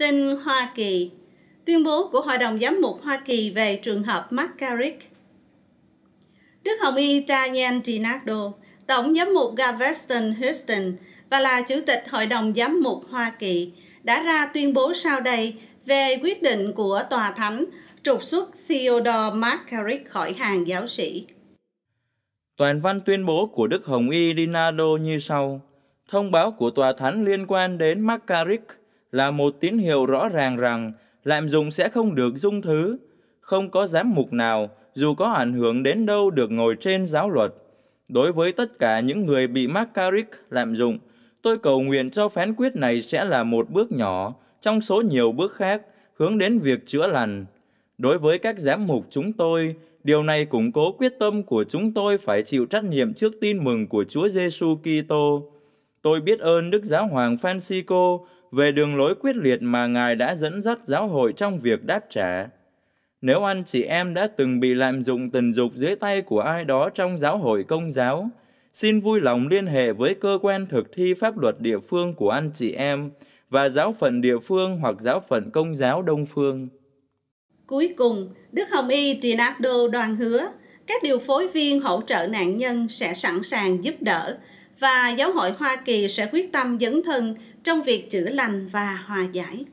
tin Hoa Kỳ Tuyên bố của Hội đồng Giám mục Hoa Kỳ về trường hợp McCarrick Đức Hồng Y Tanyan Ginardo, Tổng Giám mục Galveston Houston và là Chủ tịch Hội đồng Giám mục Hoa Kỳ đã ra tuyên bố sau đây về quyết định của Tòa Thánh trục xuất Theodore McCarrick khỏi hàng giáo sĩ. Toàn văn tuyên bố của Đức Hồng Y Dinado như sau. Thông báo của Tòa Thánh liên quan đến McCarrick là một tín hiệu rõ ràng rằng lạm dụng sẽ không được dung thứ. Không có giám mục nào, dù có ảnh hưởng đến đâu được ngồi trên giáo luật. Đối với tất cả những người bị McCarrick lạm dụng, tôi cầu nguyện cho phán quyết này sẽ là một bước nhỏ trong số nhiều bước khác hướng đến việc chữa lành. Đối với các giám mục chúng tôi, điều này củng cố quyết tâm của chúng tôi phải chịu trách nhiệm trước tin mừng của Chúa Giêsu Kitô. Tôi biết ơn Đức Giáo Hoàng Francisco về đường lối quyết liệt mà Ngài đã dẫn dắt giáo hội trong việc đáp trả. Nếu anh chị em đã từng bị lạm dụng tình dục dưới tay của ai đó trong giáo hội công giáo, xin vui lòng liên hệ với cơ quan thực thi pháp luật địa phương của anh chị em và giáo phận địa phương hoặc giáo phận công giáo đông phương. Cuối cùng, Đức Hồng Y Trinardo đoàn hứa các điều phối viên hỗ trợ nạn nhân sẽ sẵn sàng giúp đỡ và giáo hội Hoa Kỳ sẽ quyết tâm dấn thân trong việc chữa lành và hòa giải.